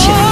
Station.